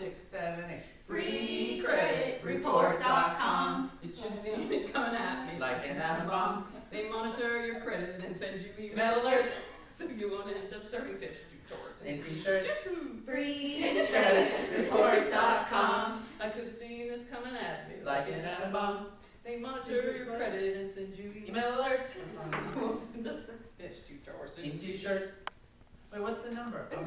six, seven, eight. FreeCreditReport.com. You should have seen it coming at me. Like an atom bomb. They monitor your credit and send you email alerts. so you won't end up serving fish to tourists. In t-shirts. FreeCreditReport.com. I could have seen this coming at me. Like an atom bomb. They monitor your credit and send you email alerts. so you won't end up serving fish to tourists. and t-shirts. Wait, what's the number? Okay.